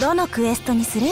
どのクエストにする？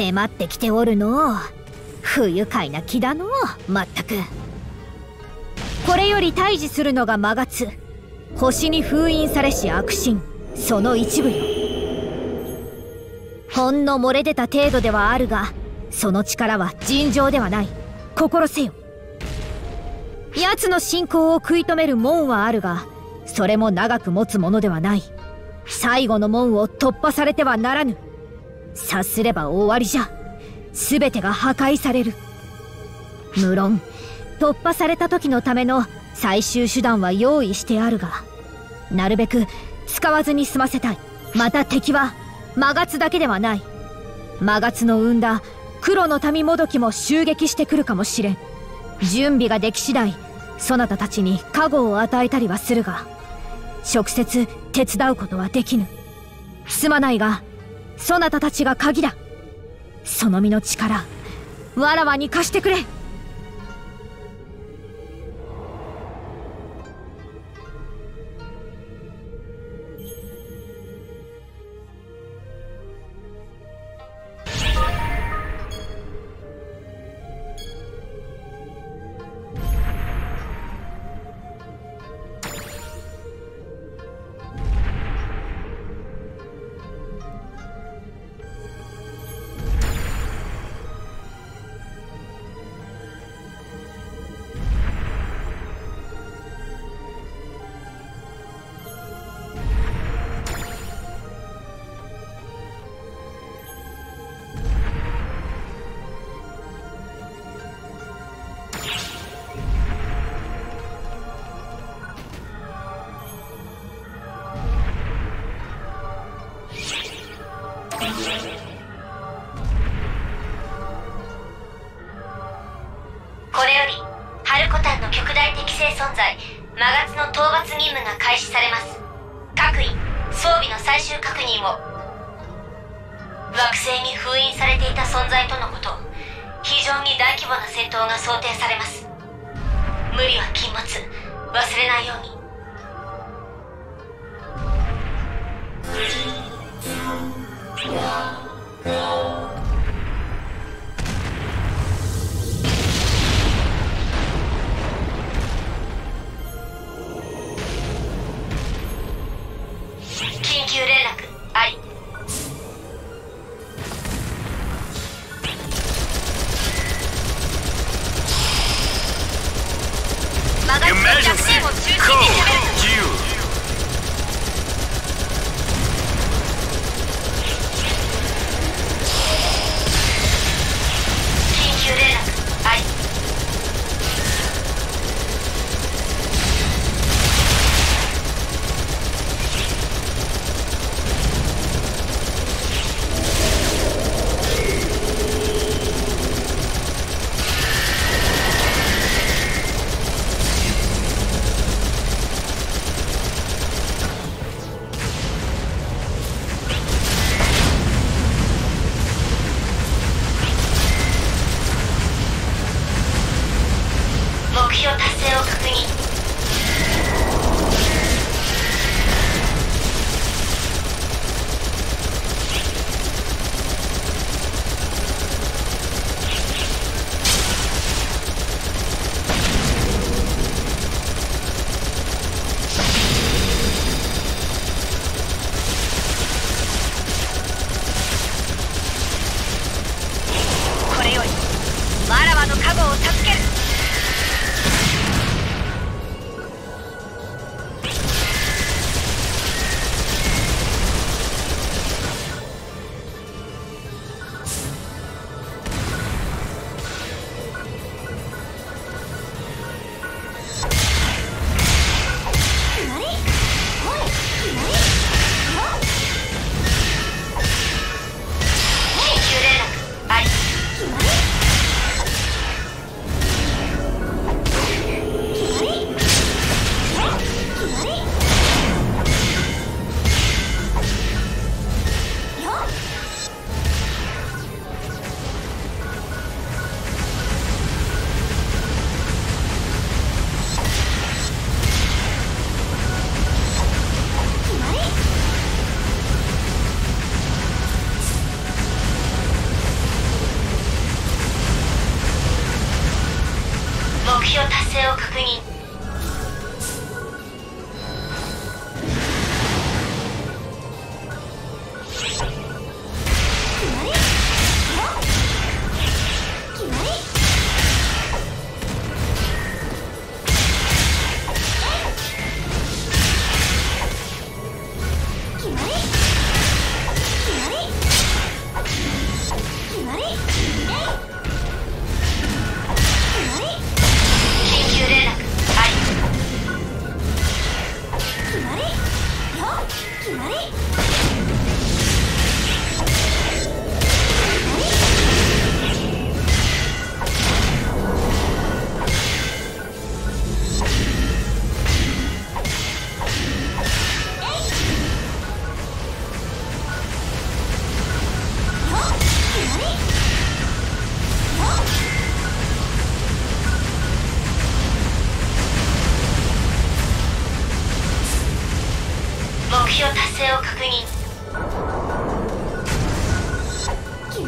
迫ってきておるの。不愉快な気だの。まったく。これより退治するのが魔月星に封印されし悪心。その一部よ。ほんの漏れ出た程度ではあるがその力は尋常ではない。心せよ。奴の信仰を食い止める門はあるがそれも長く持つものではない。最後の門を突破されてはならぬ。察すれば終わりじゃ。全てが破壊される。無論突破された時のための最終手段は用意してあるがなるべく使わずに済ませたい。また敵は魔月だけではない。魔月の生んだ黒の民もどきも襲撃してくるかもしれん。準備ができ次第そなたたちに加護を与えたりはするが直接手伝うことはできぬ。すまないがそなたたちが鍵だ。その身の力わらわに貸してくれ。存在。マガツの討伐任務が開始されます。各位装備の最終確認を。惑星に封印されていた存在とのこと。非常に大規模な戦闘が想定されます。無理は禁物。忘れないように。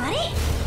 緊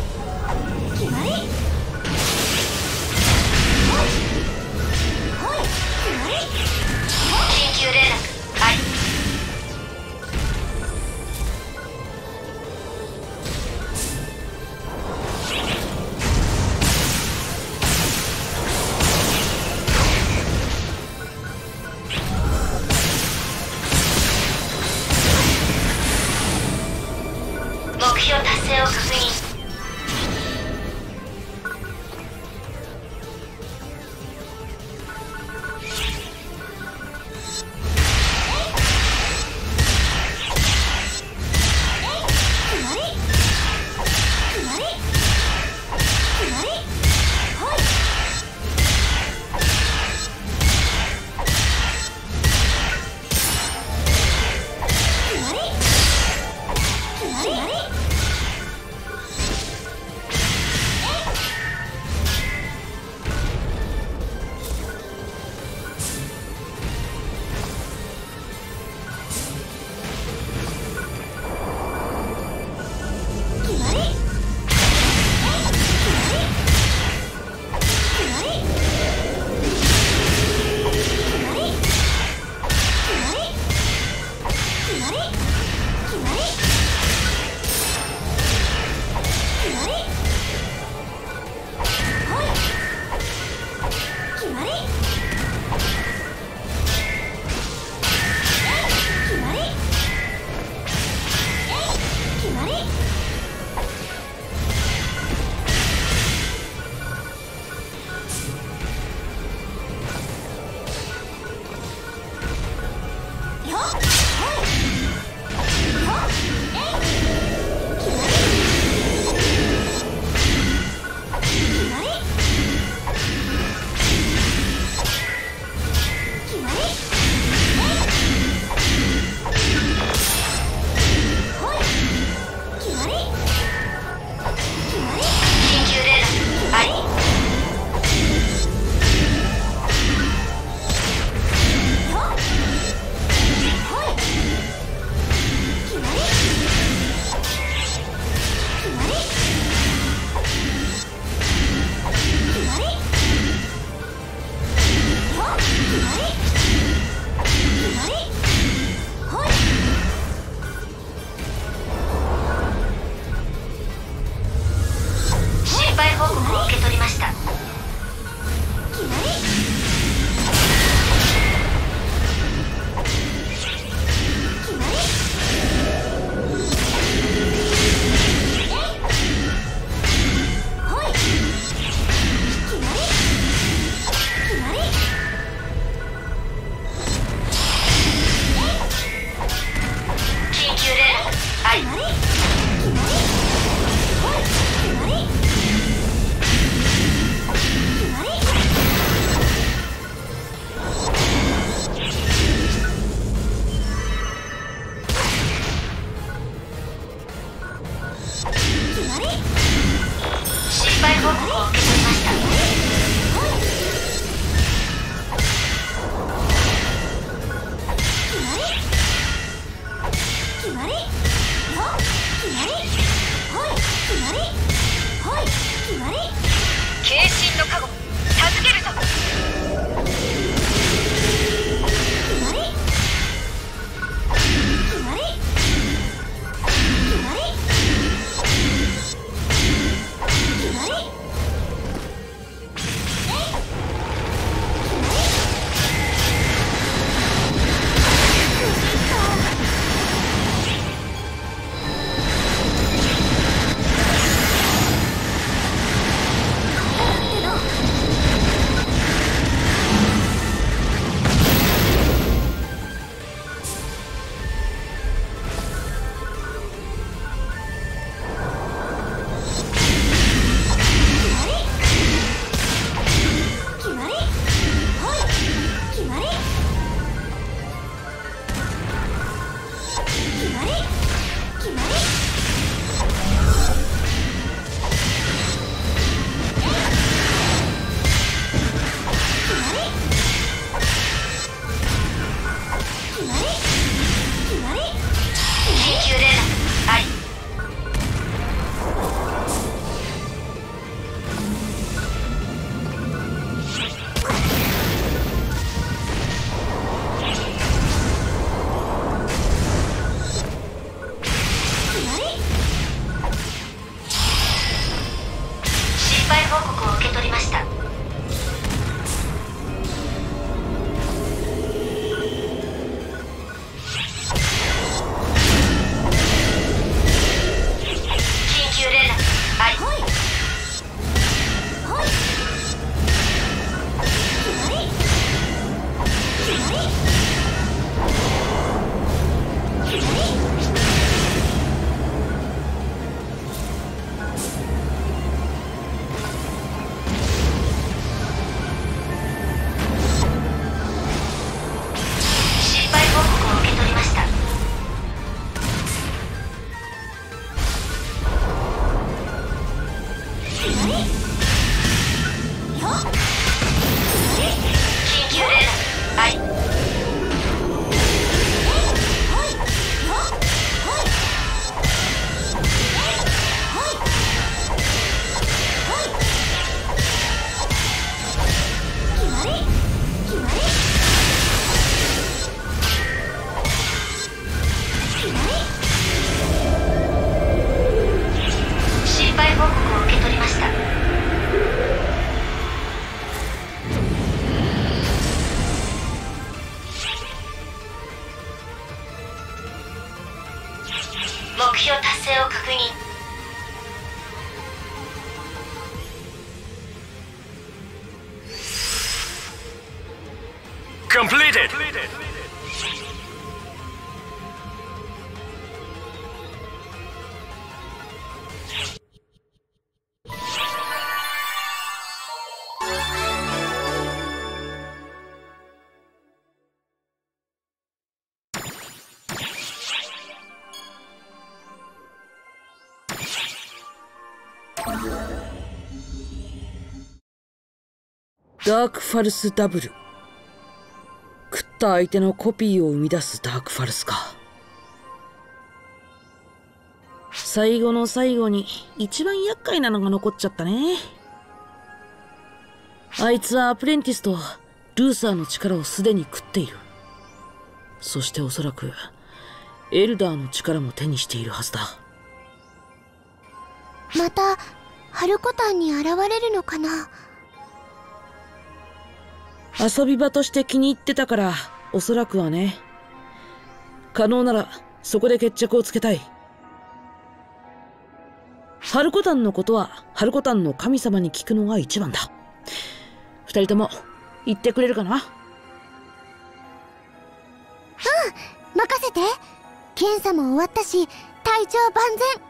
ダークファルスダブル」食った相手のコピーを生み出すダークファルスか。最後の最後に一番厄介なのが残っちゃったね。あいつはアプレンティスとルーサーの力をすでに食っている。そしておそらくエルダーの力も手にしているはずだ。またハルコタンに現れるのかな？遊び場として気に入ってたからおそらくはね。可能ならそこで決着をつけたい。ハルコタンのことはハルコタンの神様に聞くのが一番だ。二人とも言ってくれるかな？うん任せて。検査も終わったし体調万全。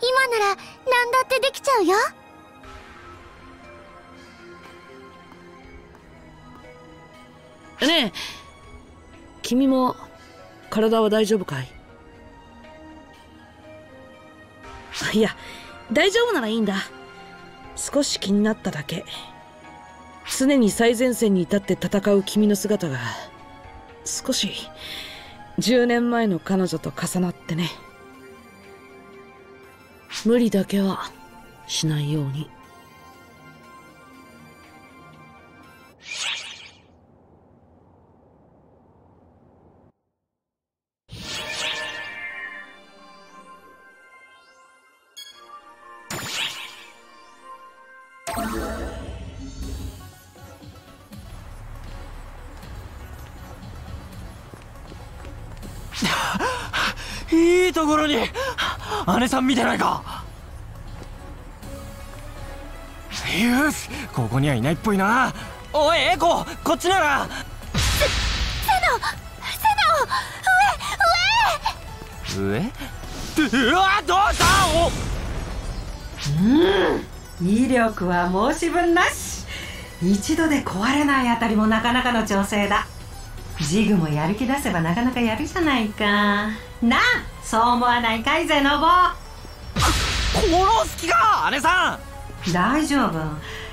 今なら何だってできちゃうよ。ねえ。君も体は大丈夫かい？いや大丈夫ならいいんだ。少し気になっただけ。常に最前線に立って戦う君の姿が少し10年前の彼女と重なってね。無理だけはしないように。ところに姉さん見てないか？よしここにはいないっぽいな。おいエコこっちなら。セノセノ上上？うわどうした？お威力は申し分なし。一度で壊れないあたりもなかなかの調整だ。ジグもやる気出せばなかなかやるじゃないか。なあそう思わないかいゼノボ殺す気か姉さ大丈夫。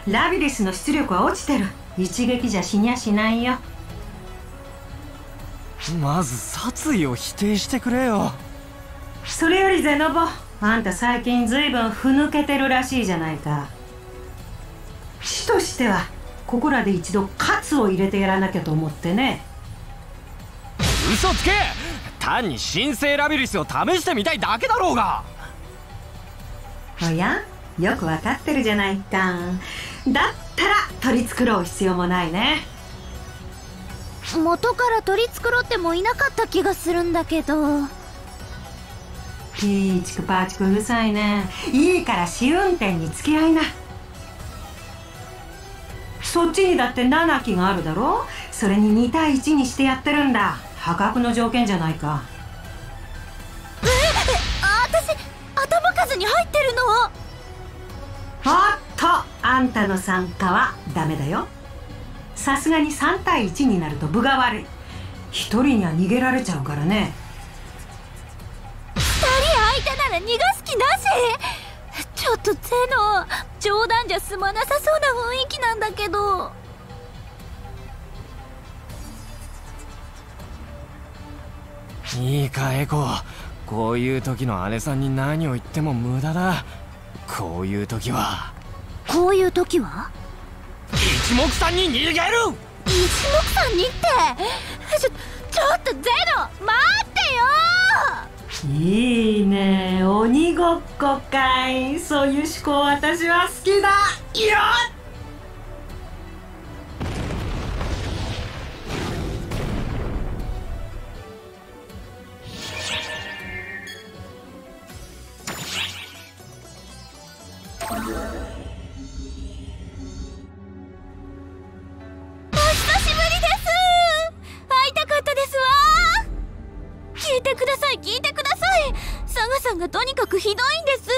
ラビリスの出力は落ちてる。一撃じゃ死にゃしないよ。んまず殺意を否定してくれよ。それよりゼノボあんた最近ずいぶんふぬけてるらしいじゃないか。死としてはここらで一度喝を入れてやらなきゃと思ってね嘘つけ。単に神聖ラビリスを試してみたいだけだろうが。おや？よくわかってるじゃないか。だったら取り繕う必要もないね。元から取り繕ってもいなかった気がするんだけど。ピーチクパーチクうるさいね。いいから試運転に付き合いな。そっちにだって7機があるだろ？それに2対1にしてやってるんだ破格の条件じゃないか。えあ私頭数に入ってるの？おっとあんたの参加はダメだよ。さすがに3対1になると分が悪い。一人には逃げられちゃうからね。2人相手なら逃がす気なし。ちょっとゼノ冗談じゃ済まなさそうな雰囲気なんだけどいいかエコこういう時の姉さんに何を言っても無駄だ。こういう時は。こういう時は？一目散に逃げる！一目散にって？ちょちょっとゼノ待ってよ！いいね。鬼ごっこかい。そういう思考私は好きだ。よっサガさんがとにかくひどいんです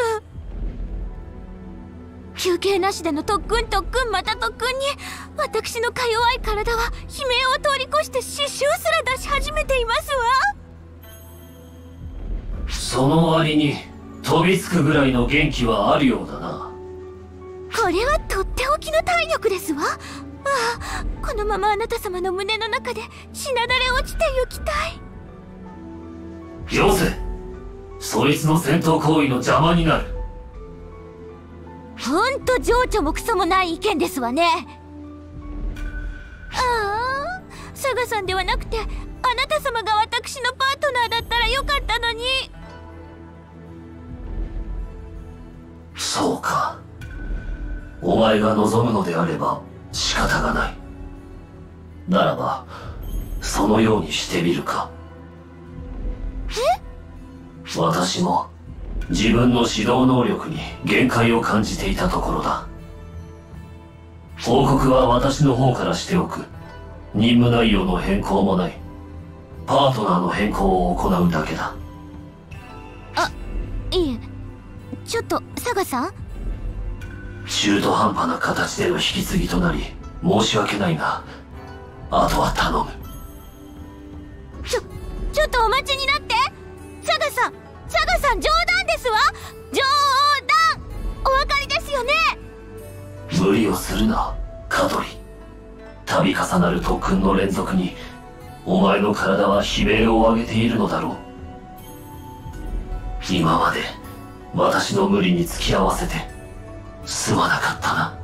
休憩なしでの特訓特訓また特訓に私のか弱い体は悲鳴を通り越して死臭すら出し始めていますわその割に飛びつくぐらいの元気はあるようだなこれはとっておきの体力ですわ。ああこのままあなた様の胸の中でしなだれ落ちてゆきたい。よせそいつの戦闘行為の邪魔になる。ほんと情緒もクソもない意見ですわね。ああサガさんではなくてあなた様が私のパートナーだったらよかったのに。そうかお前が望むのであれば仕方がない。ならばそのようにしてみるか。私も自分の指導能力に限界を感じていたところだ。報告は私の方からしておく。任務内容の変更もない。パートナーの変更を行うだけだ。あいえ。ちょっとサガさん？中途半端な形での引き継ぎとなり申し訳ないがあとは頼む。ちょちょっとお待ちになって。サガさんサガさん冗談ですわ。冗談。お分かりですよね。無理をするなカトリ。度重なる特訓の連続にお前の体は悲鳴を上げているのだろう。今まで私の無理に付き合わせてすまなかったな。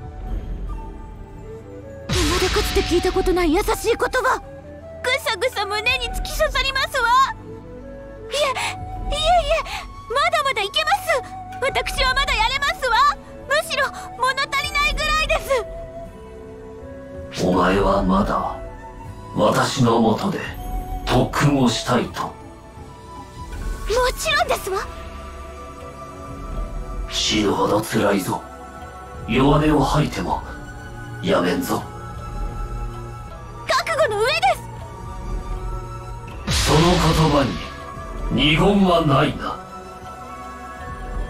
未だかつて聞いたことない優しい言葉。ぐさぐさ胸に突き刺さりますわ。いえいえいえまだまだいけます。私はまだやれますわ。むしろ物足りないぐらいです。お前はまだ私のもとで特訓をしたいと。もちろんですわ。死ぬほど辛いぞ弱音を吐いてもやめんぞ。覚悟の上です。その言葉に二言はないな。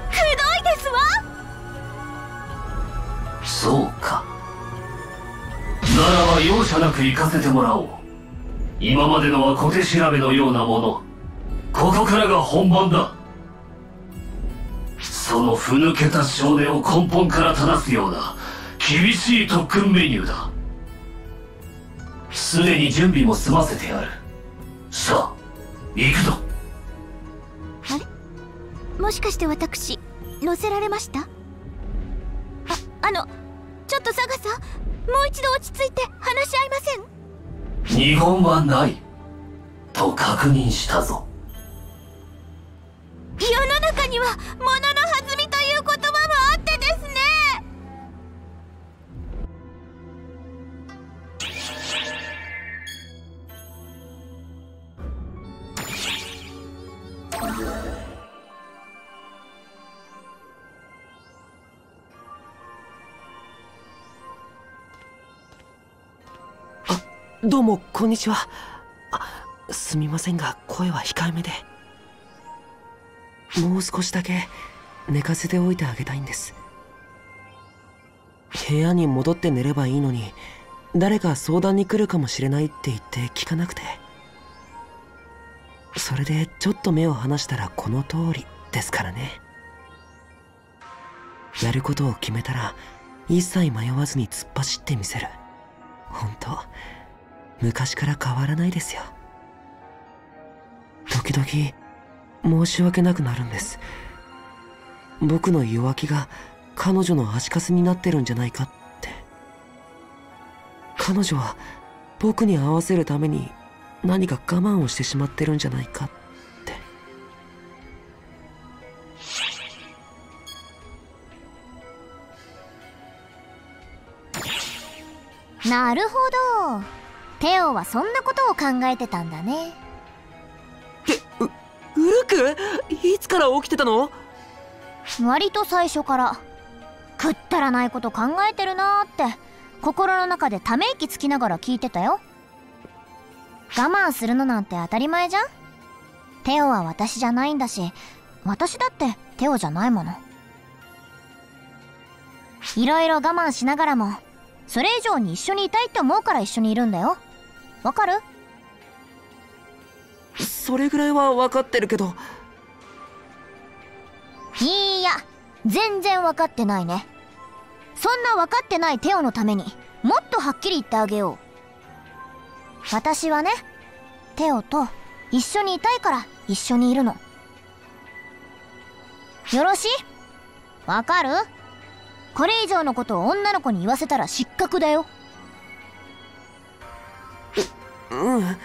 くどいですわ。そうか。ならば容赦なく行かせてもらおう。今までのは小手調べのようなもの。ここからが本番だそのふぬけた少年を根本から正すような厳しい特訓メニューだ。すでに準備も済ませてある。さあ行くぞ。もしかして私乗せられました？ああのちょっとサガさんもう一度落ち着いて話し合いません？二言はない。と確認したぞ世の中には物の弾みという言葉もあってですね。どうもこんにちは。あすみませんが声は控えめで。もう少しだけ寝かせておいてあげたいんです。部屋に戻って寝ればいいのに誰か相談に来るかもしれないって言って聞かなくて。それでちょっと目を離したらこの通りですからね。やることを決めたら一切迷わずに突っ走ってみせる。本当昔から変わらないですよ。時々申し訳なくなるんです。僕の弱気が彼女の足かせになってるんじゃないかって。彼女は僕に合わせるために何か我慢をしてしまってるんじゃないかって。なるほど。テオはそんなことを考えてたんだね。ウルクいつから起きてたの？割と最初から。くったらないこと考えてるなーって。心の中でため息つきながら聞いてたよ。我慢するのなんて当たり前じゃん。テオは私じゃないんだし私だってテオじゃないもの。いろいろ我慢しながらもそれ以上に一緒にいたいって思うから一緒にいるんだよ。わかる？それぐらいは分かってるけど。いいや全然分かってないね。そんな分かってないテオのためにもっとはっきり言ってあげよう。私はねテオと一緒にいたいから一緒にいるの。よろしい？わかる？これ以上のことを女の子に言わせたら失格だよ。うん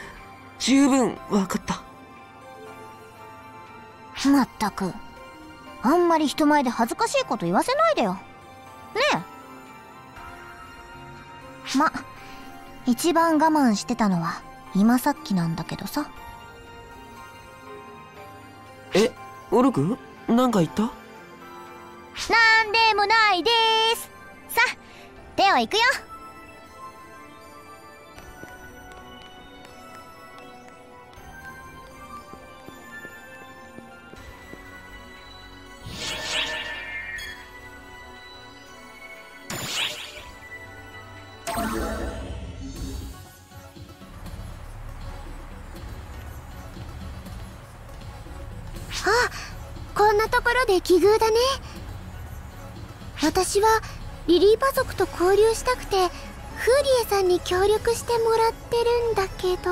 十分分かったまったく。あんまり人前で恥ずかしいこと言わせないでよ。ねえ。ま一番我慢してたのは今さっきなんだけどさ。えオルクなんか言った？なんでもないです。さあ手を行くよあこんなところで奇遇だね。私はリリーパ族と交流したくてフーリエさんに協力してもらってるんだけど。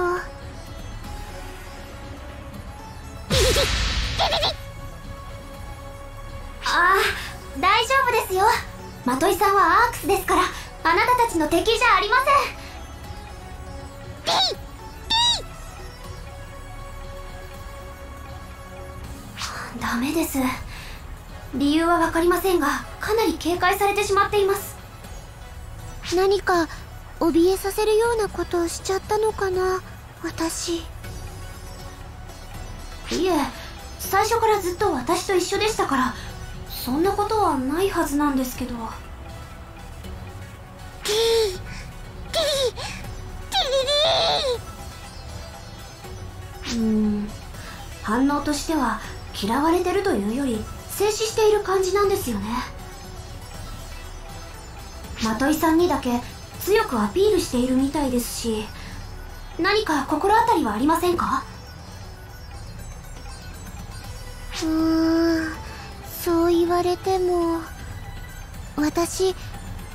ああ大丈夫ですよ。まといさんはアークスですから。あなたたちの敵じゃありません。ダメです。理由は分かりませんがかなり警戒されてしまっています。何か怯えさせるようなことをしちゃったのかな私。いえ。最初からずっと私と一緒でしたからそんなことはないはずなんですけど。ティーティーティーリリーうーん。反応としては嫌われてるというより静止している感じなんですよね。まといさんにだけ強くアピールしているみたいですし何か心当たりはありませんか？うーんそう言われても私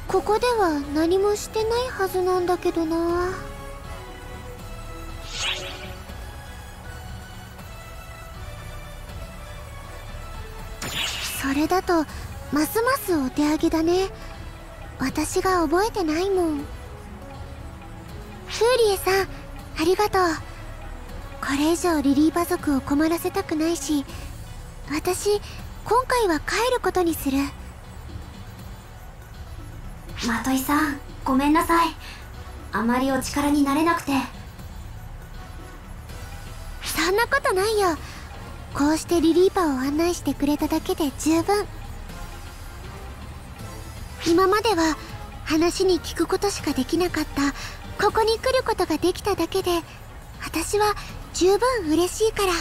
ここでは何もしてないはずなんだけどな。それだとますますお手上げだね。私が覚えてないもん。フーリエさんありがとう。これ以上リリーパ族を困らせたくないし私今回は帰ることにする。まといさんごめんなさい。あまりお力になれなくて。そんなことないよ。こうしてリリーパを案内してくれただけで十分。今までは話に聞くことしかできなかった。ここに来ることができただけで私は十分嬉しいから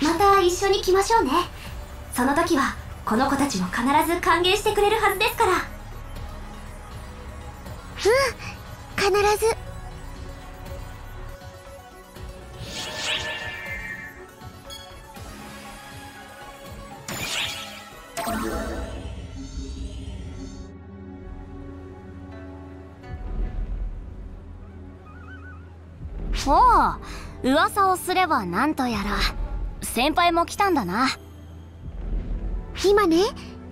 また一緒に来ましょうね。その時はこの子たちも必ず歓迎してくれるはずですから。うん必ず。おう噂をすればなんとやら先輩も来たんだな。今ね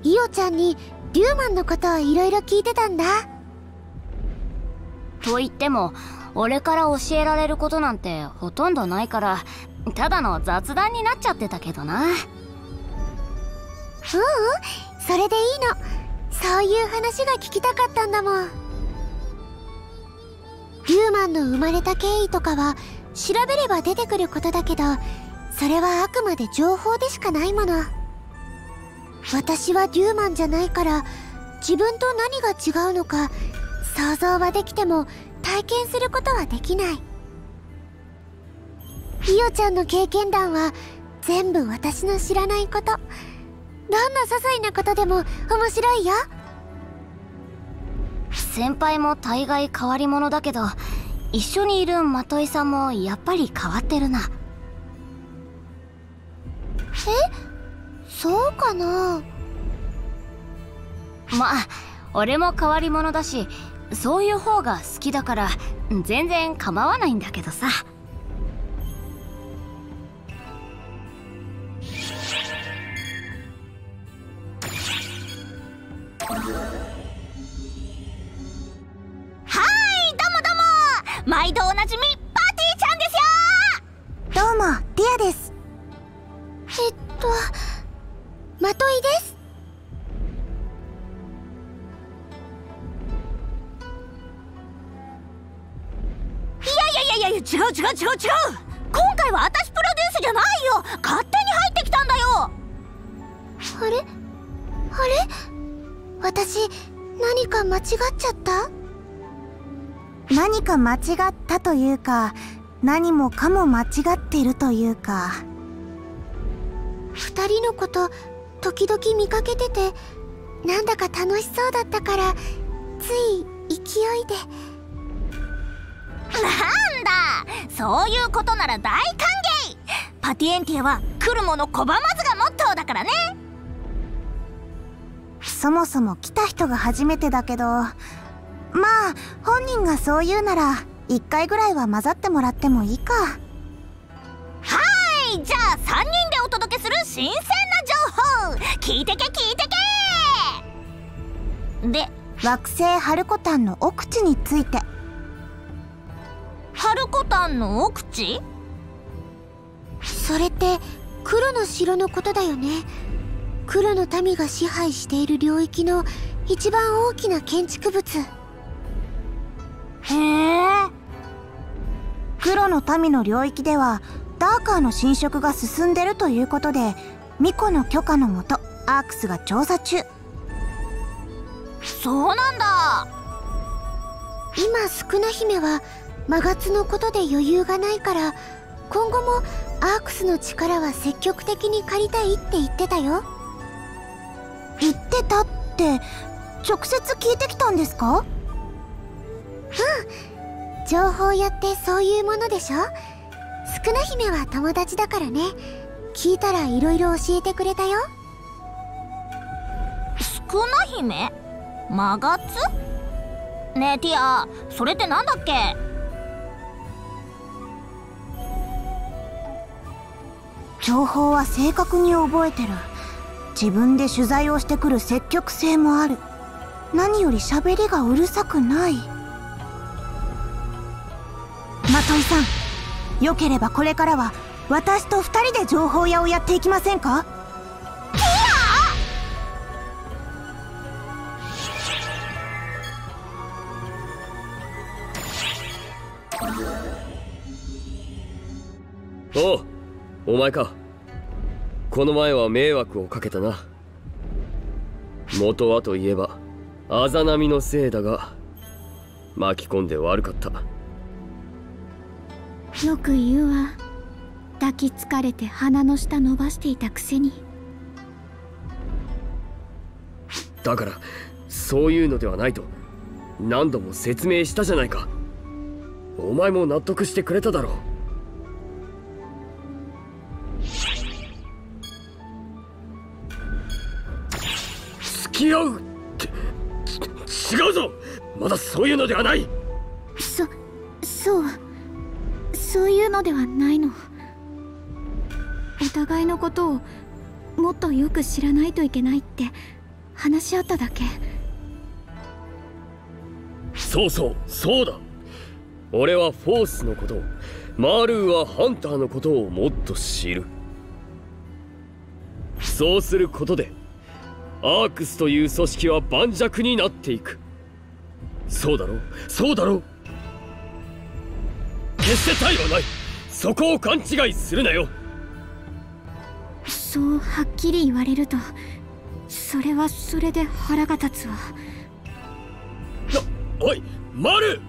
イオちゃんにリューマンのことをいろいろ聞いてたんだ。と言っても俺から教えられることなんてほとんどないからただの雑談になっちゃってたけどな。ううんそれでいいの。そういう話が聞きたかったんだもん。リューマンの生まれた経緯とかは調べれば出てくることだけどそれはあくまで情報でしかないもの。私はリューマンじゃないから自分と何が違うのか想像はできても体験することはできない。イオちゃんの経験談は全部私の知らないこと。どんな些細なことでも面白いよ。先輩も大概変わり者だけど一緒にいるまといさんもやっぱり変わってるな。え？そうかな？まあ俺も変わり者だしそういう方が好きだから全然構わないんだけどさ。はいどうもどうも。毎度おなじみパーティーちゃんですよ。どうもディアですえっとまといです。いやいやいやいや違う違う違う違う。今回は私プロデュースじゃないよ。勝手に入ってきたんだよ。あれ？あれ？私何か間違っちゃった？何か間違ったというか何もかも間違っているというか二人のこと時々見かけててなんだか楽しそうだったからつい勢いで。なんだ。そういうことなら大歓迎。パティエンティアは来るもの拒まずがモットーだからね。そもそも来た人が初めてだけどまあ本人がそう言うなら一回ぐらいは混ざってもらってもいいか。はいじゃあ3人でお届けする新鮮な情報。聞いてけ聞いてけ。で惑星ハルコタンの奥地について。ハルコタンの奥地？それって黒の城のことだよね。黒の民が支配している領域の一番大きな建築物。へえ。黒の民の領域ではダーカーの侵食が進んでるということでミコの許可のもとアークスが調査中。そうなんだ。今スクナ姫はマガツのことで余裕がないから今後もアークスの力は積極的に借りたいって言ってたよ。言ってたって直接聞いてきたんですか？情報屋ってそういうものでしょ？スクナ姫は友達だからね。聞いたら色々教えてくれたよ。スクナ姫？マガツねえティアそれってなんだっけ？情報は正確に覚えてる。自分で取材をしてくる積極性もある。何より喋りがうるさくない。まといさんよければこれからは私と二人で情報屋をやっていきませんか？おうお前か。この前は迷惑をかけたな。元はといえばあざ波のせいだが巻き込んで悪かった。よく言うわ。抱きつかれて鼻の下伸ばしていたくせに。だからそういうのではないと何度も説明したじゃないか。お前も納得してくれただろう。付き合うって違うぞ。まだそういうのではない。そそうそういうのではないの。お互いのことをもっとよく知らないといけないって話し合っただけ。そうそうそうだ。俺はフォースのことをマールーはハンターのことをもっと知る。そうすることでアークスという組織は盤石になっていく。そうだろうそうだろう。決して他意はない。そこを勘違いするなよ。そうはっきり言われるとそれはそれで腹が立つわ。おいマル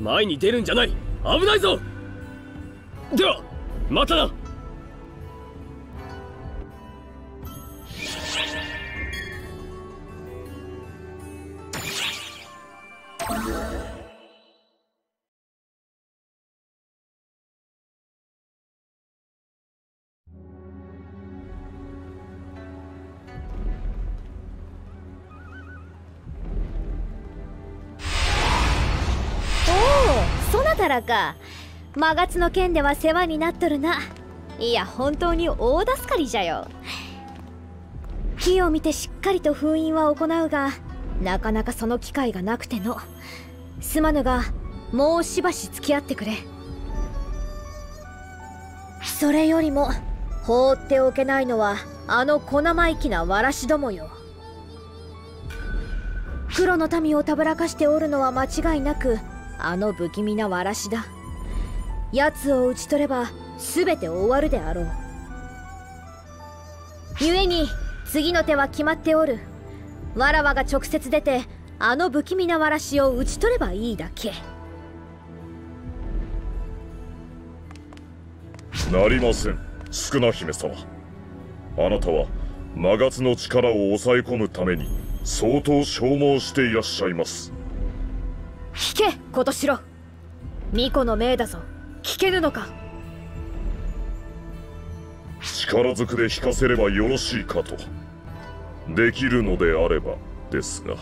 前に出るんじゃない。危ないぞ！ではまたなおおそなたらか。魔月の剣では世話になっとるな。いや本当に大助かりじゃよ。木を見てしっかりと封印は行うがなかなかその機会がなくての。すまぬがもうしばし付き合ってくれ。それよりも放っておけないのはあの小生意気なわらしどもよ。黒の民をたぶらかしておるのは間違いなくあの不気味なわらしだ。奴を討ち取れば全て終わるであろう。故に次の手は決まっておる。わらわが直接出てあの不気味なわらしを討ち取ればいいだけ。なりません宿儺姫様。あなたは魔月の力を抑え込むために相当消耗していらっしゃいます。聞け琴城巫女の命だぞ。聞けぬのか。力ずくで引かせればよろしいかと。できるのであればですが。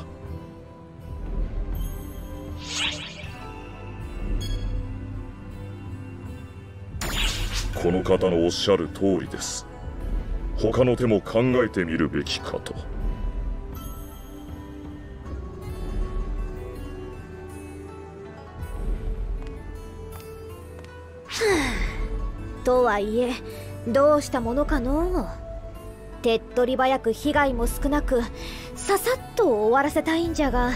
この方のおっしゃる通りです。他の手も考えてみるべきかと。とはいえどうしたものかの。手っ取り早く被害も少なくささっと終わらせたいんじゃが。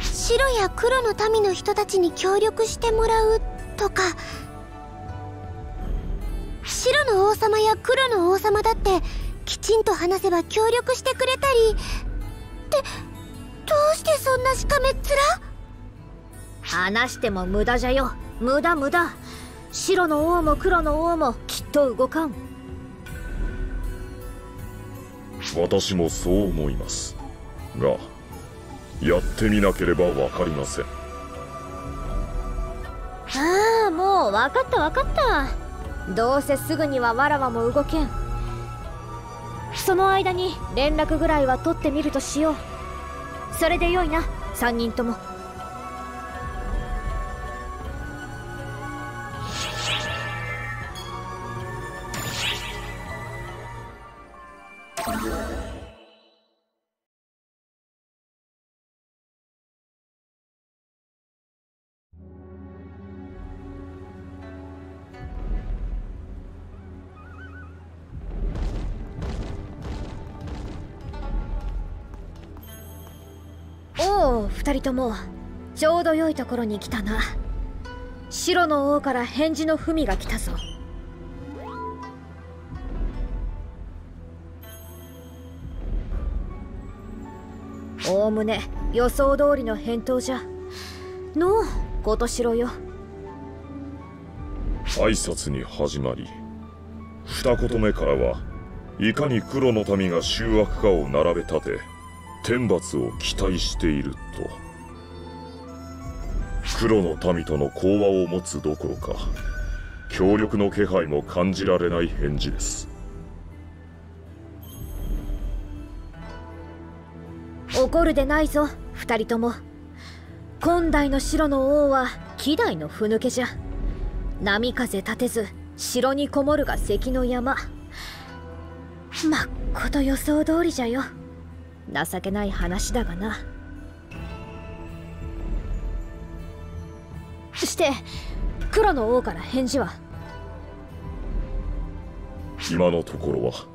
白や黒の民の人たちに協力してもらうとか。白の王様や黒の王様だってきちんと話せば協力してくれたり。ってどうしてそんなしかめっ面？話しても無駄じゃよ。無駄無駄。白の王も黒の王もきっと動かん。私もそう思います。がやってみなければわかりません。ああもう分かった分かった。どうせすぐにはわらわも動けん。その間に連絡ぐらいは取ってみるとしよう。それでよいな3人ともおお二人ともちょうど良いところに来たな白の王から返事の文が来たぞ。おむね予想通りの返答じゃ。のうことしろよ。挨拶に始まり二言目からはいかに黒の民が醜悪化を並べ立て天罰を期待していると。黒の民との講和を持つどころか協力の気配も感じられない返事です。怒るでないぞ。二人とも。今代の白の王は希代のふぬけじゃ。波風立てず城にこもるが関の山。まっこと予想通りじゃよ。情けない話だがな。して黒の王から返事は？今のところは。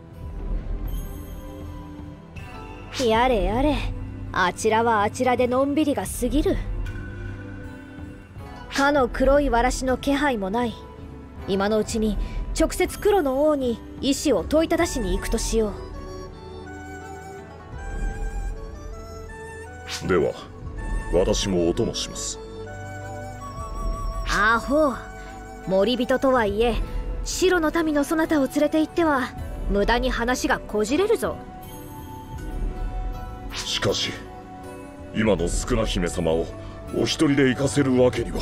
やれやれあちらはあちらでのんびりが過ぎる。かの黒いわらしの気配もない。今のうちに直接黒の王に意志を問いただしに行くとしよう。では私もお供します。アホ。森人とはいえ白の民のそなたを連れて行っては無駄に話がこじれるぞ。しかし今の宿儺姫様をお一人で行かせるわけには。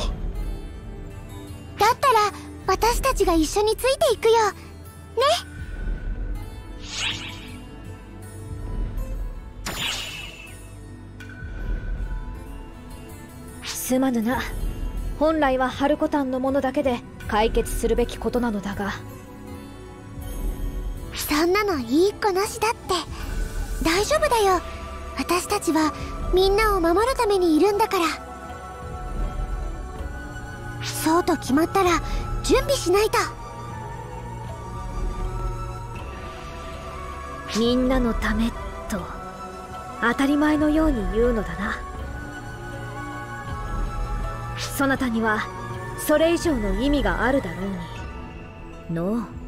だったら私たちが一緒についていくよ。ね。すまぬな。本来はハルコタンのものだけで解決するべきことなのだが。そんなのいい子なしだって。大丈夫だよ。私たちはみんなを守るためにいるんだから。そうと決まったら準備しないと。みんなのためと当たり前のように言うのだな。そなたにはそれ以上の意味があるだろうに。のう。な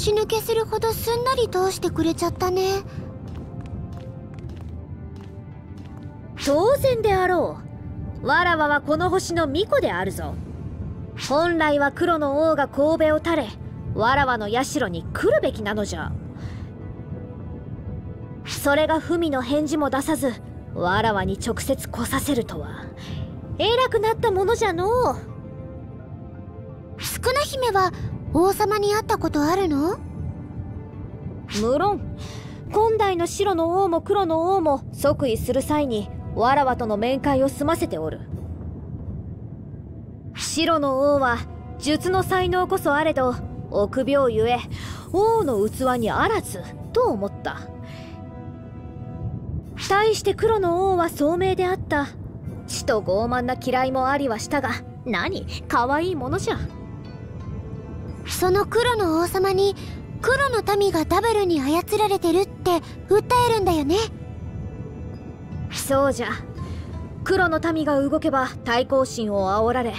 拍子抜けするほどすんなり通してくれちゃったね。当然であろう。わらわはこの星の巫女であるぞ。本来は黒の王が神戸を垂れわらわの社に来るべきなのじゃ。それが文の返事も出さずわらわに直接来させるとは。偉くなったものじゃのう。宿儺姫は王様に会ったことあるの？無論。今代の白の王も黒の王も即位する際にわらわとの面会を済ませておる。白の王は術の才能こそあれど臆病ゆえ王の器にあらずと思った。対して黒の王は聡明であった。血と傲慢な嫌いもありはしたが何？可愛いものじゃ。その黒の王様に黒の民がダブルに操られてるって訴えるんだよね。そうじゃ。黒の民が動けば対抗心を煽られ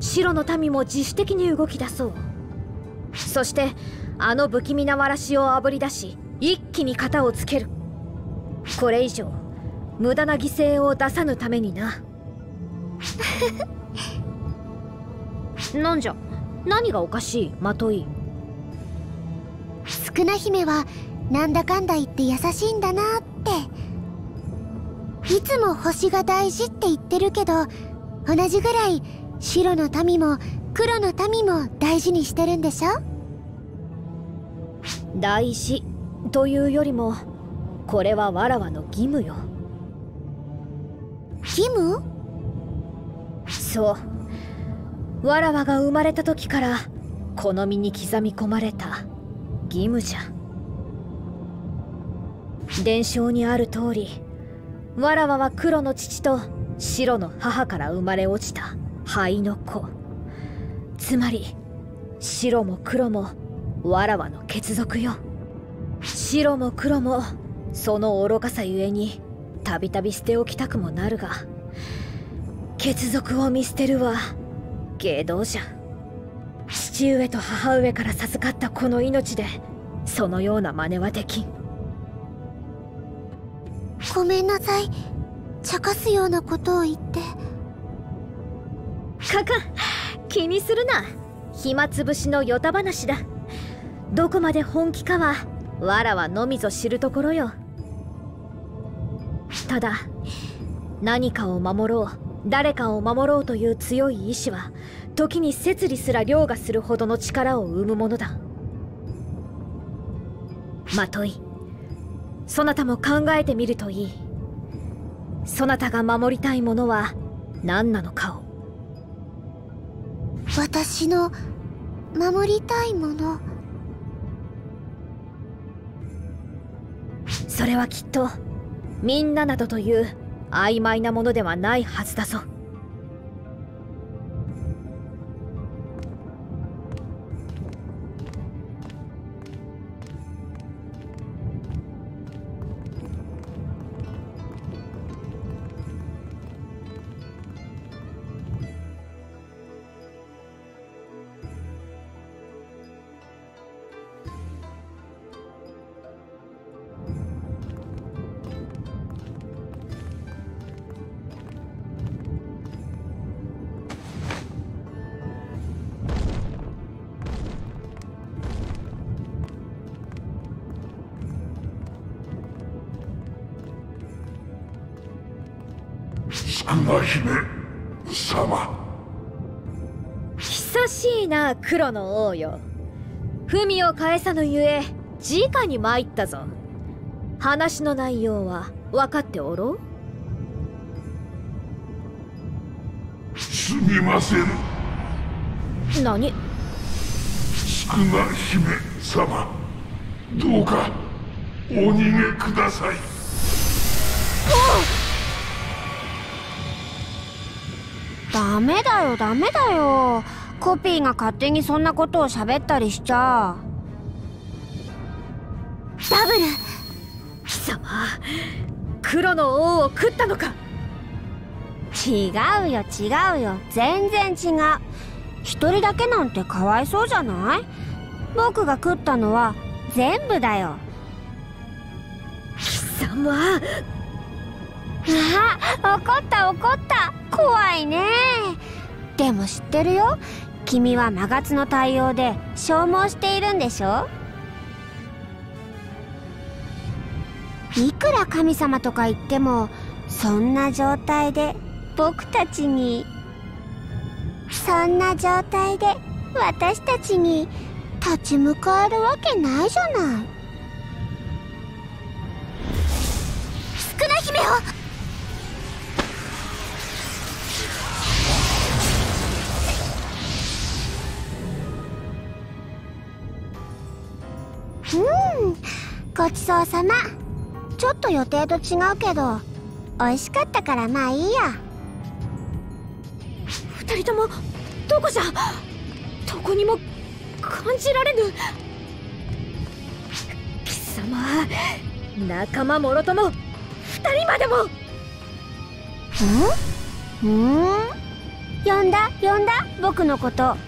白の民も自主的に動き出そう。そしてあの不気味なわらしをあぶり出し一気に型をつける。これ以上無駄な犠牲を出さぬためにな。なんじゃ？何がおかしい？まとい。宿儺姫はなんだかんだ言って優しいんだなって。いつも星が大事って言ってるけど同じぐらい白の民も黒の民も大事にしてるんでしょ？大事というよりもこれはわらわの義務よ。義務？そうわらわが生まれた時からこの身に刻み込まれた義務じゃ。伝承にある通りわらわは黒の父と白の母から生まれ落ちた灰の子。つまり白も黒もわらわの血族よ。白も黒もその愚かさゆえにたびたび捨ておきたくもなるが血族を見捨てるは芸道じゃ父上と母上から授かったこの命でそのような真似はできん。ごめんなさい。茶化すようなことを言って。かかん気にするな。暇つぶしのヨタ話だ。どこまで本気かはわらわのみぞ知るところよ。ただ何かを守ろう誰かを守ろうという強い意志は時に摂理すら凌駕するほどの力を生むものだ。まとい。そなたも考えてみるといい。そなたが守りたいものは何なのかを。私の守りたいもの。それはきっとみんななどという曖昧なものではないはずだぞ。黒の王よ。文を返さぬゆえ直に参ったぞ。話の内容は分かっておろう？すみません。何？宿儺姫様どうかお逃げください。ダメだよダメだよコピーが勝手にそんなことを喋ったりしちゃダブル。貴様黒の王を食ったのか。違うよ違うよ。全然違う。一人だけなんてかわいそうじゃない？僕が食ったのは全部だよ。貴様。あ怒った怒った。怖いね。でも知ってるよ君は魔月の対応で消耗しているんでしょ？いくら神様とか言ってもそんな状態で僕たちにそんな状態で私たちに立ち向かえるわけないじゃない。宿儺姫をごちそうさま。ちょっと予定と違うけど美味しかったからまあいいや。二人ともどこじゃ？どこにも感じられぬ。貴様仲間もろとも二人までも。ん？ん？呼んだ？呼んだ？僕のこと。何？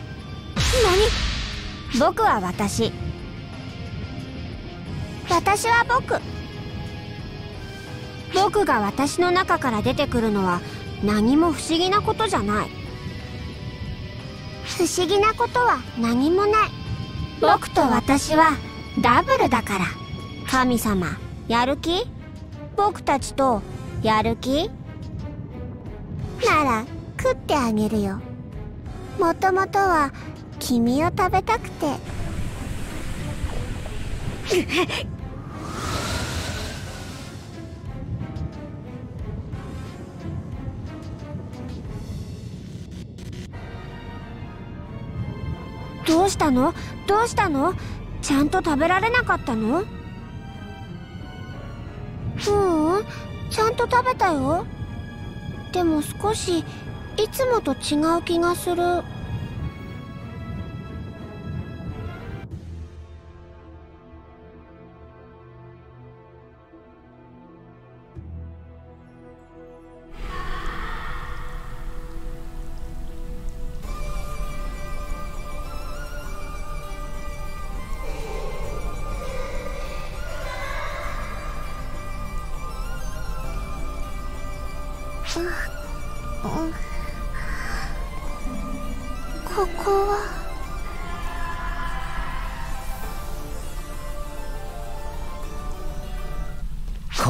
僕は私私は僕。僕が私の中から出てくるのは何も不思議なことじゃない。不思議なことは何もない。僕と私はダブルだから。神様やる気？僕たちとやる気？なら食ってあげるよ。もともとは君を食べたくて。どうしたの？どうしたの？ちゃんと食べられなかったの？ううんちゃんと食べたよ。でも少しいつもと違う気がする。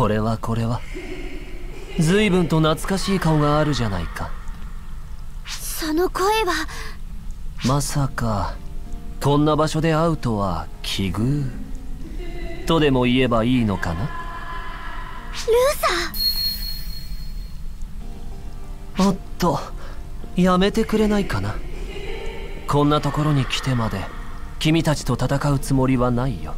これはこれは。随分と懐かしい顔があるじゃないか。その声は。まさかこんな場所で会うとは奇遇。とでも言えばいいのかな？ルーサおっとやめてくれないかな？こんなところに来てまで君たちと戦うつもりはないよ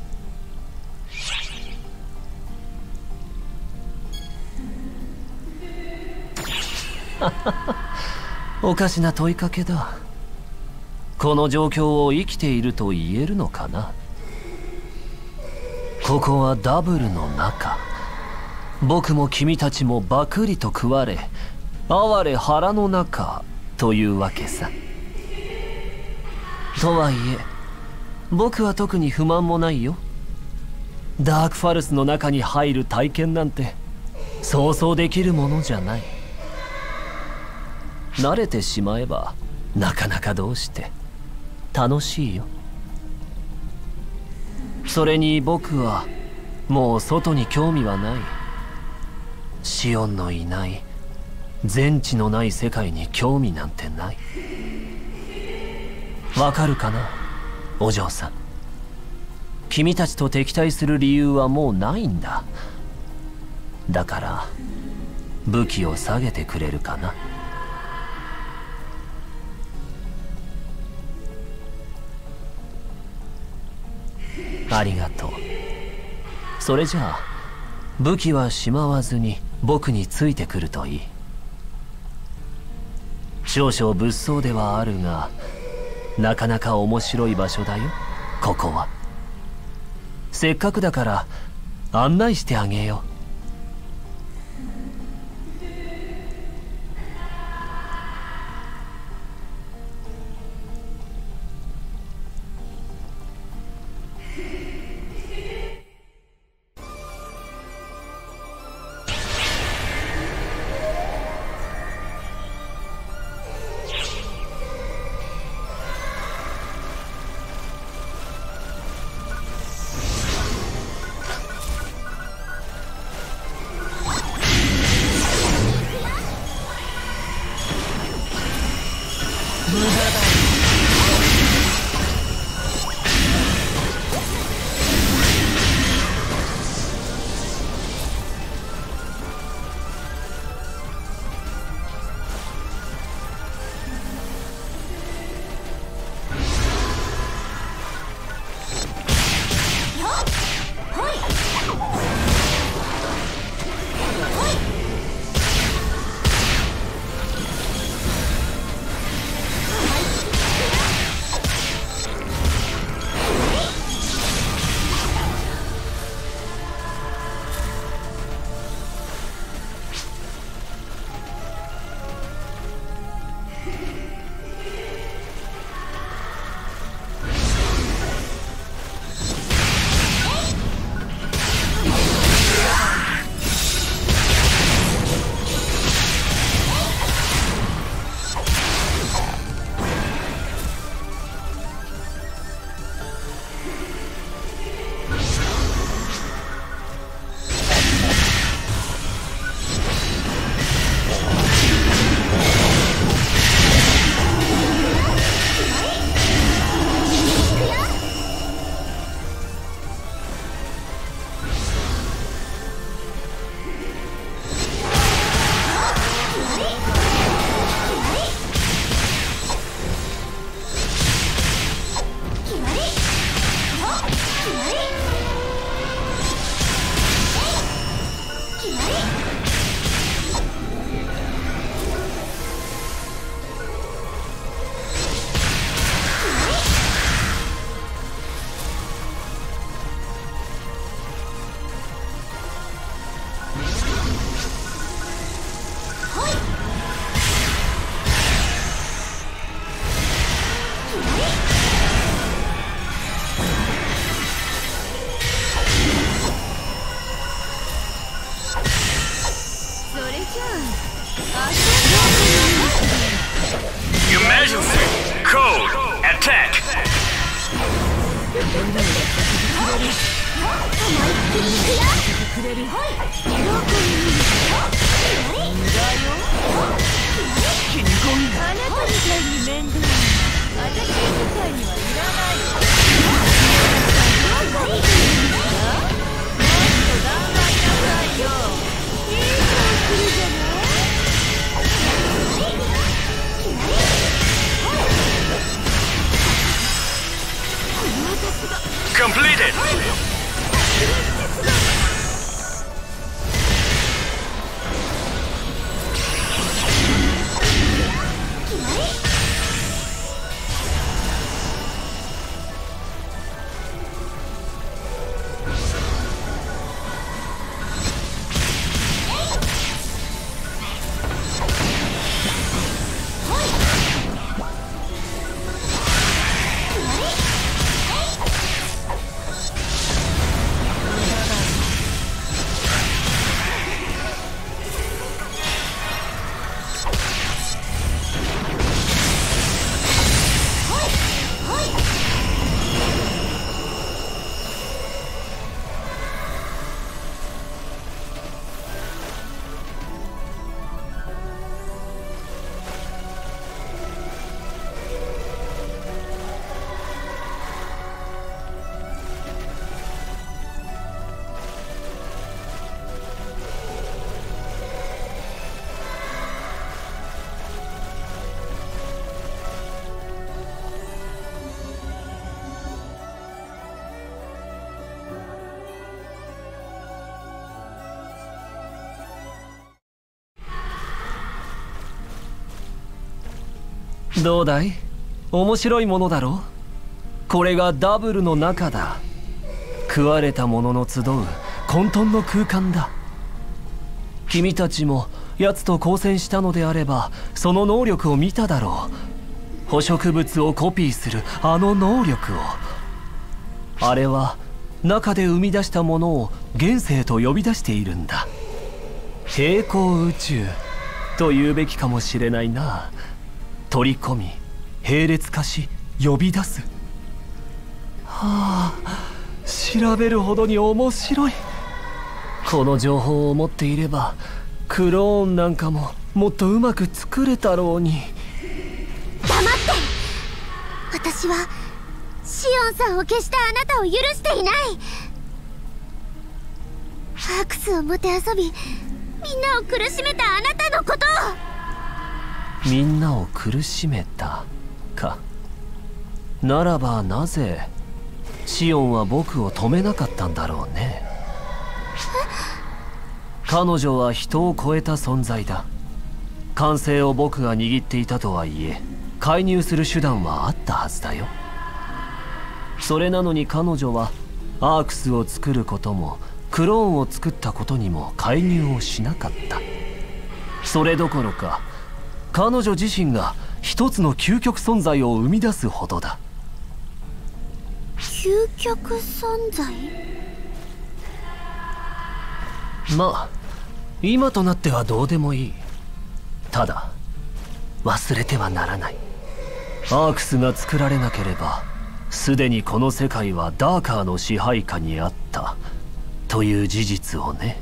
おかしな問いかけだ。この状況を生きていると言えるのかな？ここはダブルの中。僕も君たちもバクリと食われ哀れ腹の中というわけさ。とはいえ僕は特に不満もないよ。ダークファルスの中に入る体験なんてそうそうできるものじゃない。慣れてしまえばなかなかどうして楽しいよ。それに僕はもう外に興味はない。シオンのいない全知のない世界に興味なんてない。わかるかなお嬢さん。君たちと敵対する理由はもうないんだ。だから武器を下げてくれるかな。ありがとう。それじゃあ武器はしまわずに僕についてくるといい。少々物騒ではあるがなかなか面白い場所だよここは。せっかくだから案内してあげよう。attack! あなたみたいに面倒なの私みたいにはいらないよ。なんとダウンはいらないよ。いいとするじゃない。Completed! どうだい?面白いものだろ?これがダブルの中だ。食われた者のの集う混沌の空間だ。君たちも奴と交戦したのであればその能力を見ただろう。捕食物をコピーするあの能力を。あれは中で生み出したものを現世と呼び出しているんだ。平行宇宙と言うべきかもしれないな。取り込み並列化し呼び出す。はあ調べるほどに面白い。この情報を持っていればクローンなんかももっとうまく作れたろうに。黙って。私はシオンさんを消したあなたを許していない。アークスをもてあそびみんなを苦しめたあなたのことを。みんなを苦しめたか。ならばなぜシオンは僕を止めなかったんだろうね。彼女は人を超えた存在だ。完成を僕が握っていたとはいえ介入する手段はあったはずだよ。それなのに彼女はアークスを作ることもクローンを作ったことにも介入をしなかった。それどころか彼女自身が一つの究極存在を生み出すほどだ。究極存在？まあ今となってはどうでもいい。ただ忘れてはならない。アークスが作られなければすでにこの世界はダーカーの支配下にあった。という事実をね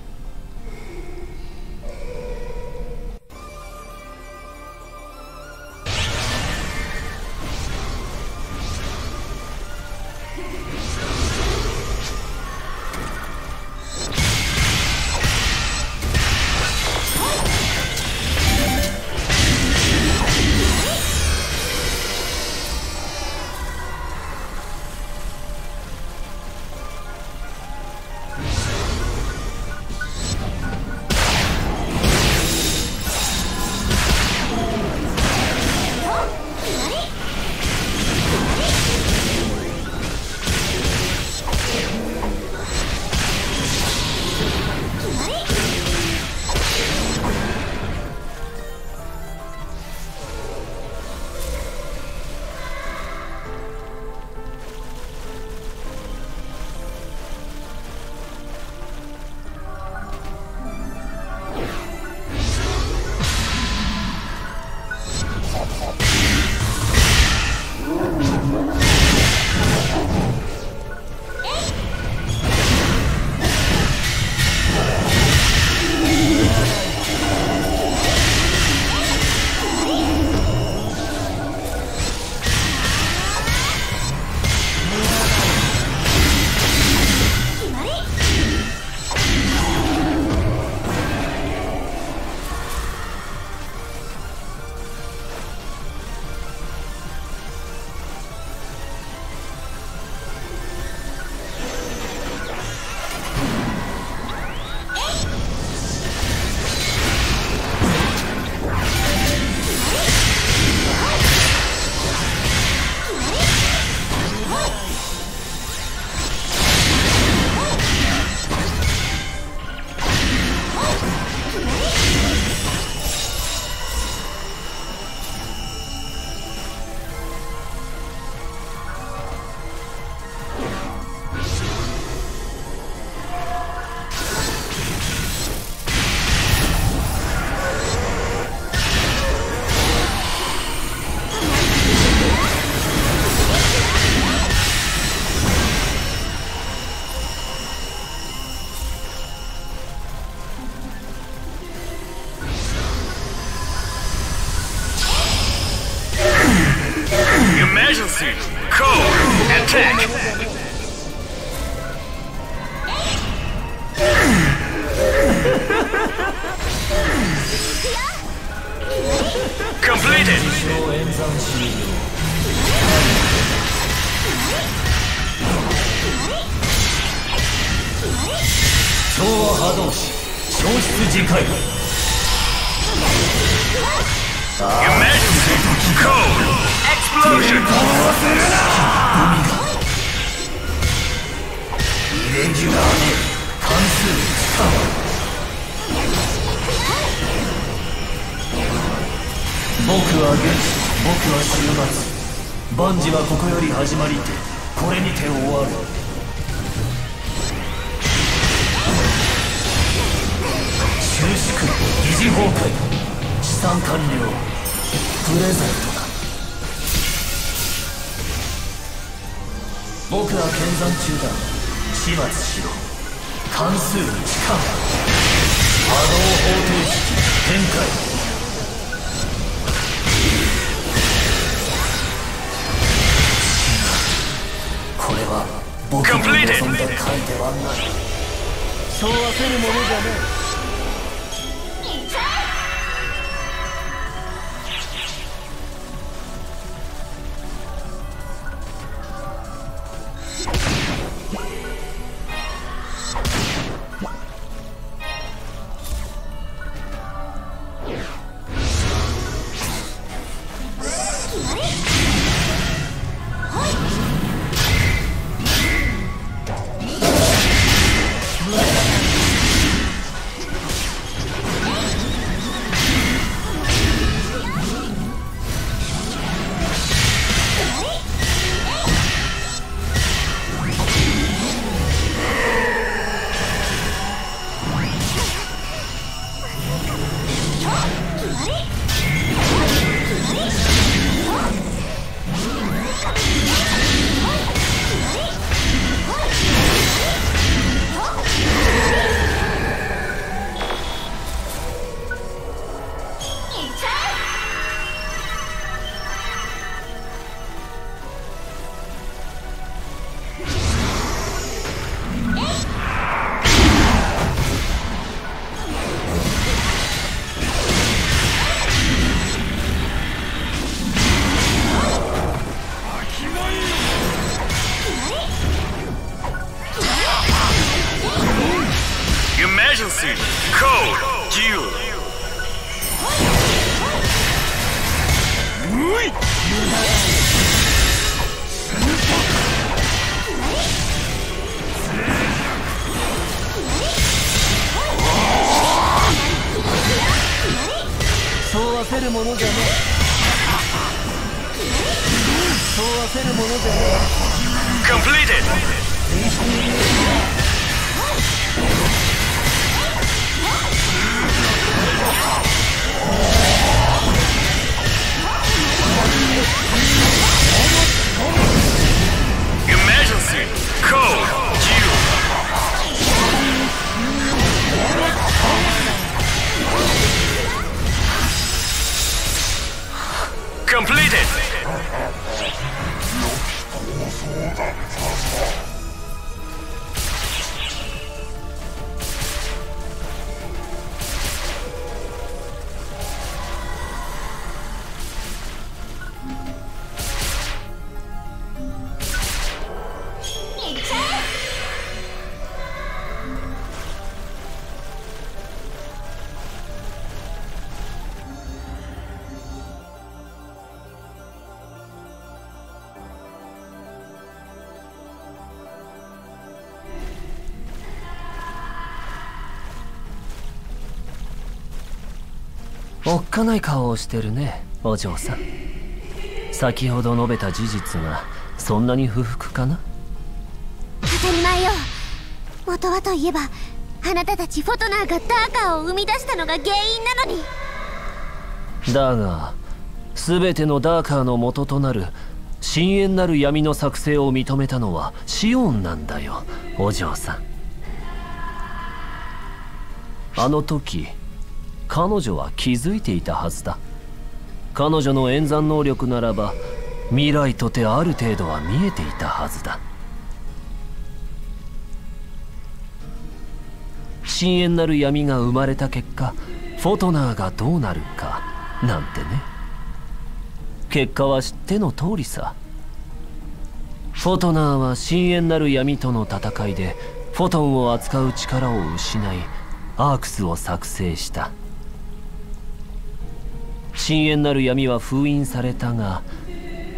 始まりてこれにて終わる。収縮疑似崩壊。資産完了プレゼントだ。僕は剣山中だ。始末しろ。関数に力波動方程式展開。僕の望んだ回ではないそう焦るものじゃない Completed. Emergency. Code. Q. Completed. おっかない顔をしてるねお嬢さん。先ほど述べた事実がそんなに不服かな？当たり前よ。元はといえばあなたたちフォトナーがダーカーを生み出したのが原因なのに。だが全てのダーカーの元となる深淵なる闇の作成を認めたのはシオンなんだよお嬢さん。あの時彼女は気づいていたはずだ。彼女の演算能力ならば未来とてある程度は見えていたはずだ。深淵なる闇が生まれた結果フォトナーがどうなるかなんてね。結果は知っての通りさ。フォトナーは深淵なる闇との戦いでフォトンを扱う力を失いアークスを作成した。深淵なる闇は封印されたが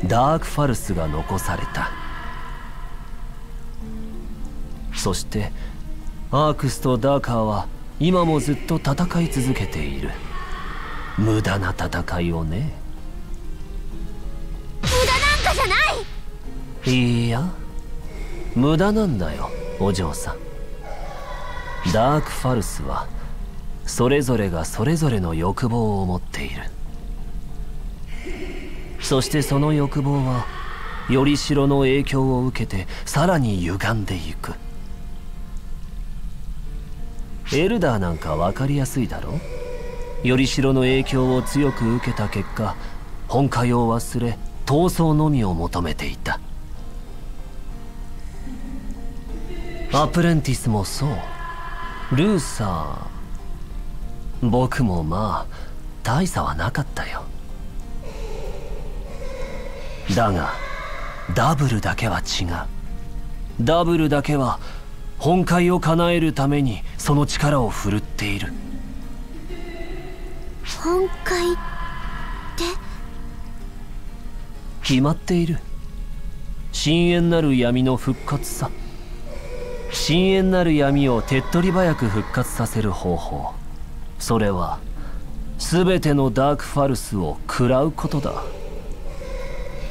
ダークファルスが残された。そしてアークスとダーカーは今もずっと戦い続けている。無駄な戦いをね。無駄なんかじゃない！いや。無駄なんだよお嬢さん。ダークファルスはそれぞれがそれぞれの欲望を持っているそしてその欲望はよりしろの影響を受けてさらに歪んでいく。エルダーなんか分かりやすいだろ？よりしろの影響を強く受けた結果本会を忘れ闘争のみを求めていた。アプレンティスもそう。ルーサー。僕もまあ大差はなかったよ。だがダブルだけは違う。ダブルだけは本会を叶えるためにその力を振るっている。本会って？決まっている。深淵なる闇の復活さ。深淵なる闇を手っ取り早く復活させる方法。それは全てのダークファルスを食らうことだ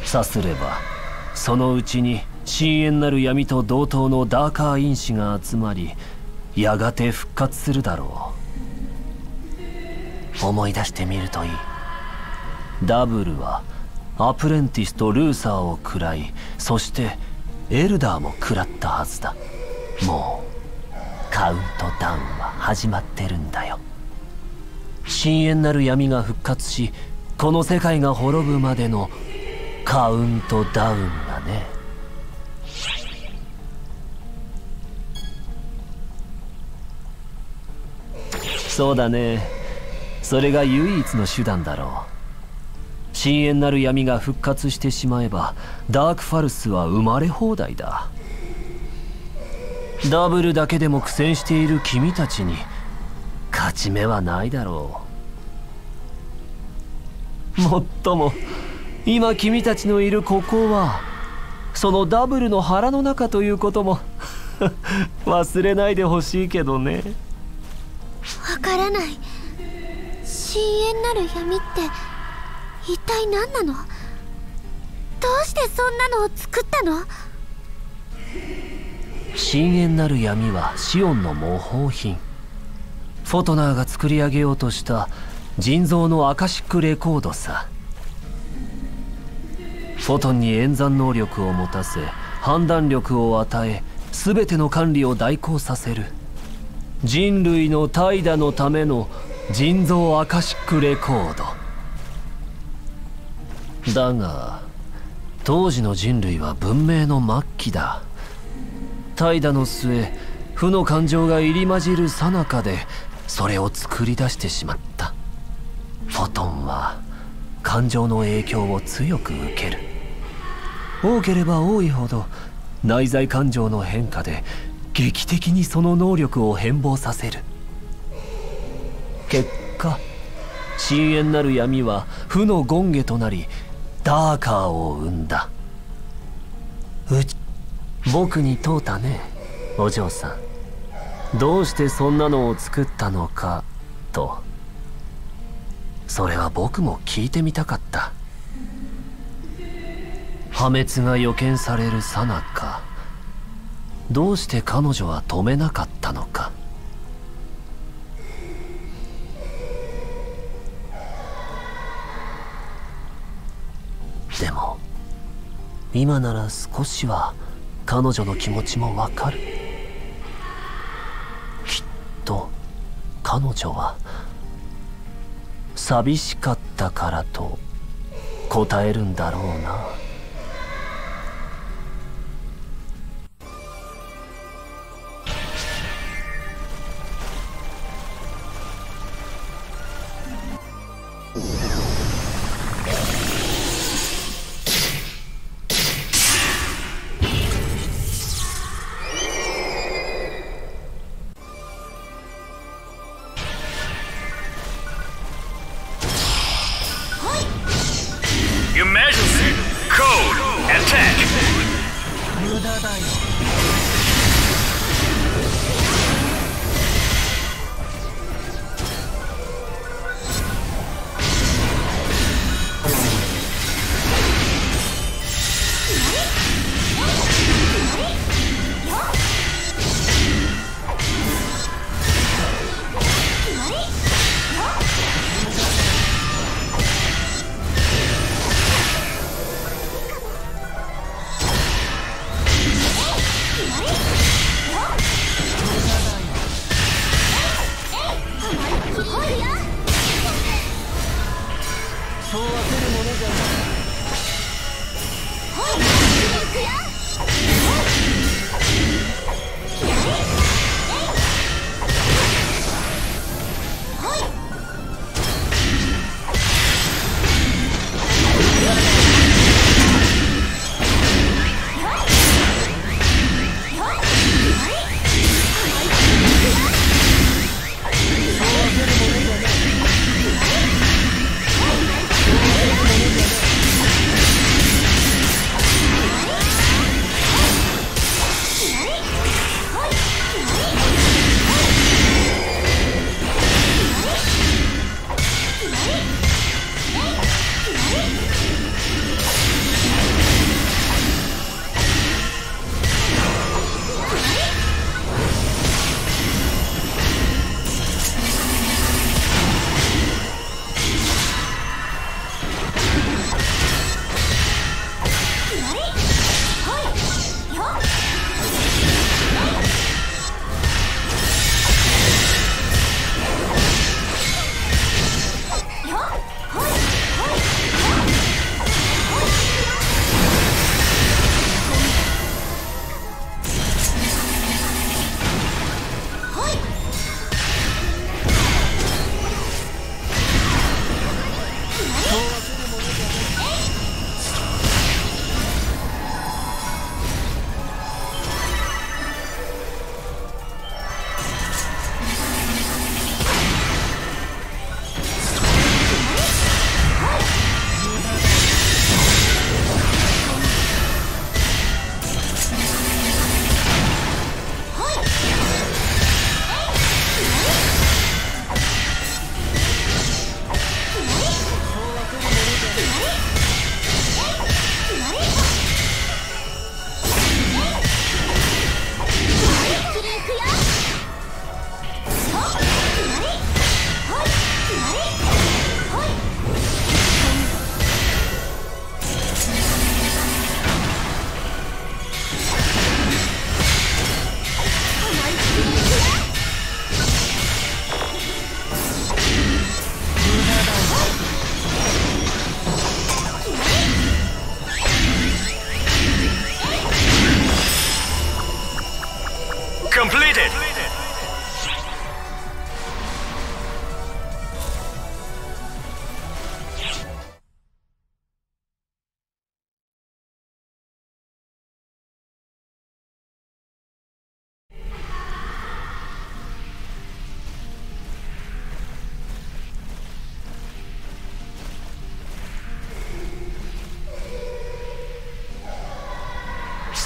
さすればそのうちに深淵なる闇と同等のダーカー因子が集まりやがて復活するだろう。思い出してみるといい。ダブルはアプレンティスとルーサーを食らいそしてエルダーも食らったはずだ。もうカウントダウンは始まってるんだよ。深淵なる闇が復活しこの世界が滅ぶまでのカウントダウンがね。そうだね。それが唯一の手段だろう。深淵なる闇が復活してしまえばダークファルスは生まれ放題だ。ダブルだけでも苦戦している君たちに勝ち目はないだろう。もっとも今君たちのいるここはそのダブルの腹の中ということも 忘れないでほしいけどね。わからない。深淵なる闇って一体何なの？どうしてそんなのを作ったの？深淵なる闇はシオンの模倣品。フォトナーが作り上げようとした人造のアカシックレコードさフォトンに演算能力を持たせ判断力を与え全ての管理を代行させる。人類の怠惰のための人造アカシックレコード。だが当時の人類は文明の末期だ。怠惰の末負の感情が入り混じる最中でそれを作り出してしまった。フォトンは感情の影響を強く受ける。多ければ多いほど内在感情の変化で劇的にその能力を変貌させる。結果深淵なる闇は負の権下となりダーカーを生んだ。うち僕に問うたねお嬢さん。どうしてそんなのを作ったのかと。それは僕も聞いてみたかった。破滅が予見されるさなかどうして彼女は止めなかったのか。でも今なら少しは彼女の気持ちもわかる。きっと彼女は寂しかったからと答えるんだろうな。Emergency! Code! Attack! 無駄だよ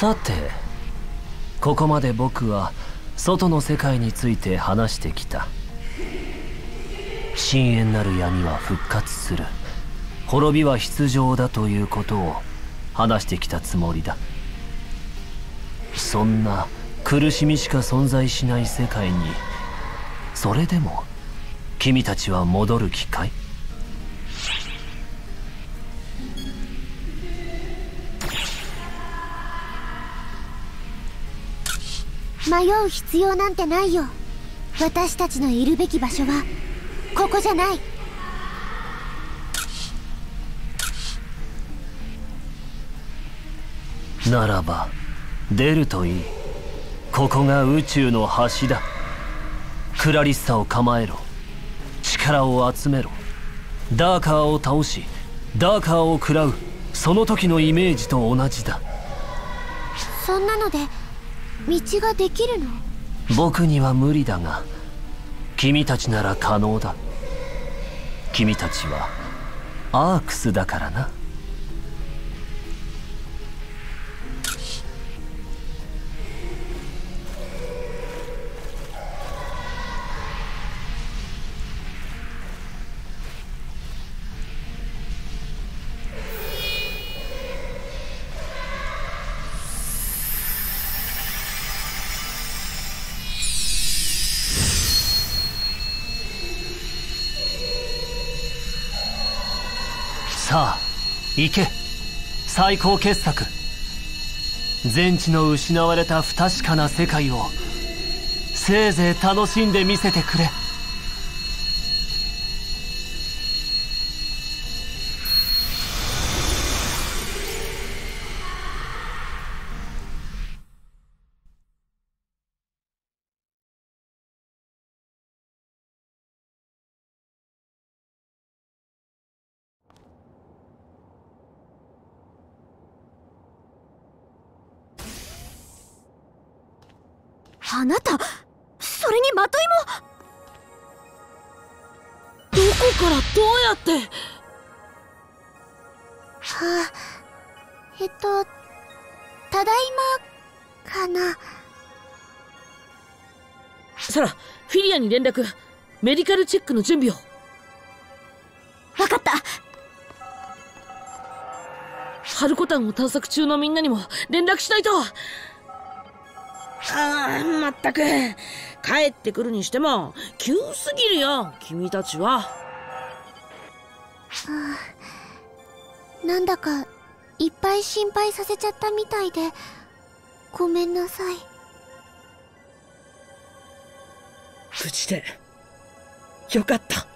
さてここまで僕は外の世界について話してきた。深淵なる闇は復活する。滅びは必要だということを話してきたつもりだ。そんな苦しみしか存在しない世界にそれでも君たちは戻る気か迷う必要なんてないよ。私たちのいるべき場所はここじゃない。ならば出るといいここが宇宙の端だ。クラリッサを構えろ。力を集めろ。ダーカーを倒しダーカーを食らう。その時のイメージと同じだ。そんなので道ができるの？僕には無理だが君たちなら可能だ。君たちはアークスだからな。行け。最高傑作。全知の失われた不確かな世界をせいぜい楽しんでみせてくれ。に連絡。メディカルチェックの準備を。分かった。ハルコタンを探索中のみんなにも連絡しないと。ああまったく。帰ってくるにしても急すぎるよ君たちは。はあなんだかいっぱい心配させちゃったみたいでごめんなさい無事でよかった。